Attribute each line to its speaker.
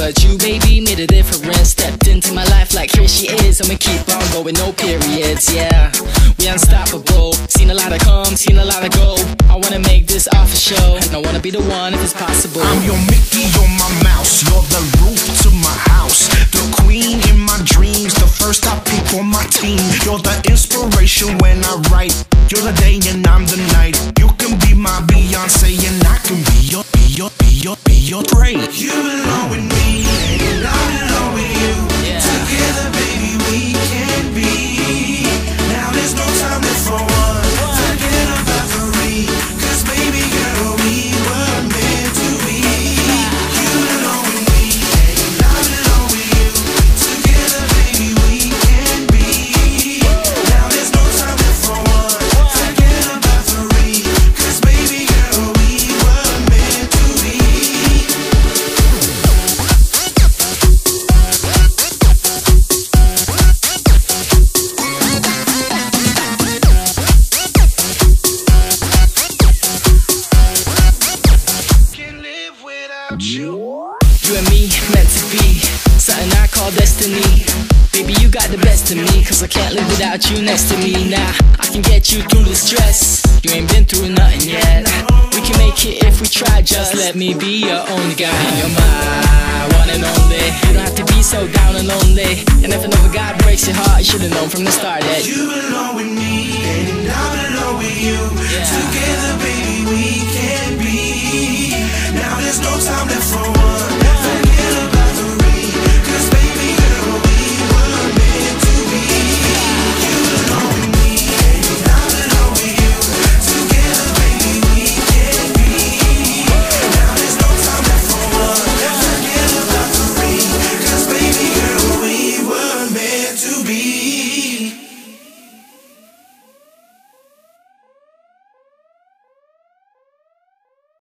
Speaker 1: But you, baby, made a difference. Stepped into my life like here she is. I'ma keep on going, no periods, yeah. We unstoppable. Seen a lot of come, seen a lot of go. I wanna make this off a show. And I wanna be the one if it's possible.
Speaker 2: I'm your Mickey, you're my mouse. You're the roof to my house. The queen in my dreams. The first I pick on my team. You're the inspiration when I write. You're the day and I'm the night. You can be my Beyonce without you.
Speaker 1: You and me, meant to be something I call destiny. Baby, you got the best of me, cause I can't live without you next to me. Now, I can get you through the stress. You ain't been through nothing yet. We can make it if we try, just let me be your only guy. You're my one and only. You don't have to be so down and lonely. And if another guy breaks your heart, you should've known from the start that
Speaker 2: You belong with me, and I belong with you.